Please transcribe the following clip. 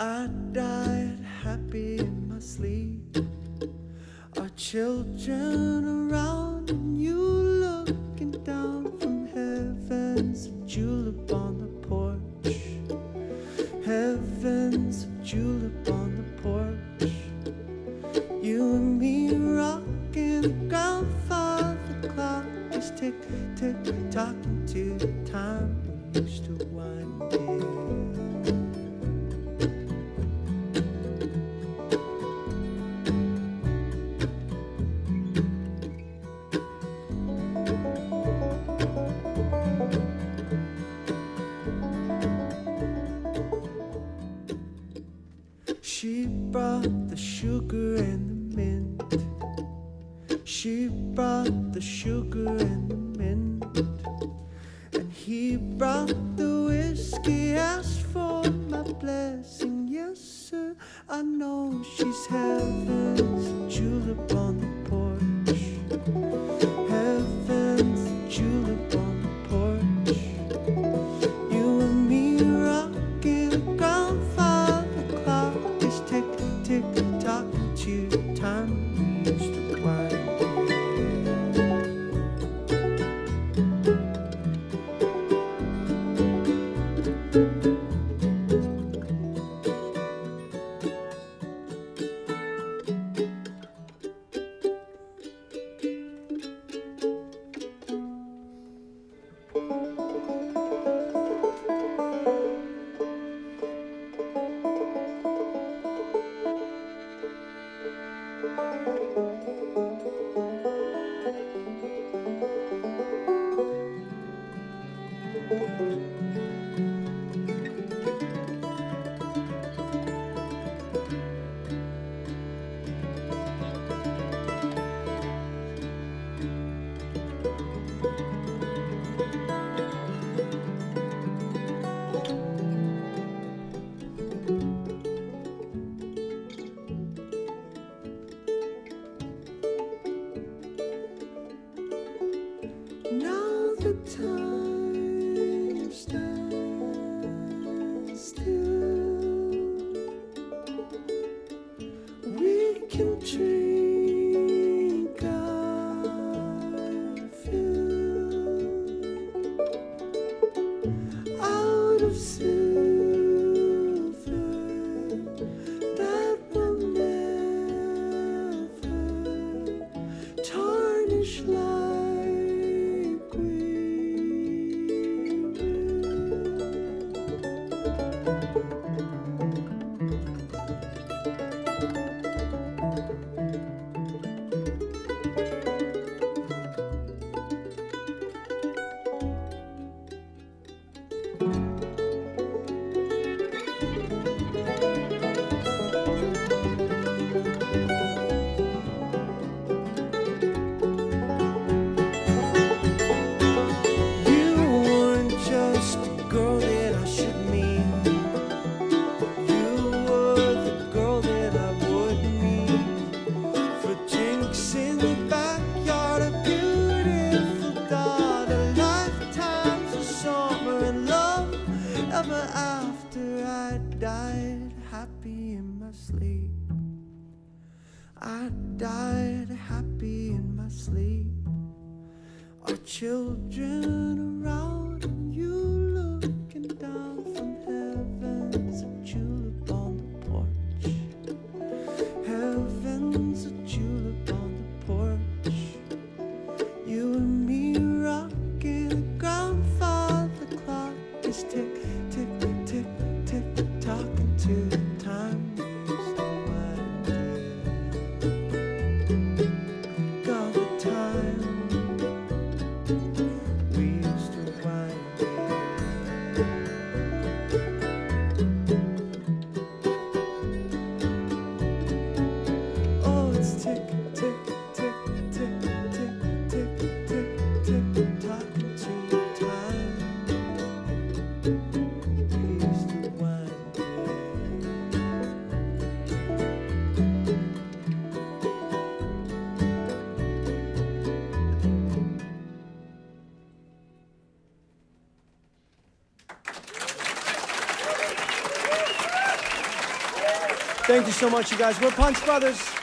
I died happy in my sleep. Our children around and you looking down from heaven's brought the sugar and the mint, and he brought the whiskey. Asked for my blessing, yes, sir. I know she's heaven's julep on ever after I died happy in my sleep. I died happy in my sleep. Our children around. to Thank you so much, you guys. We're Punch Brothers.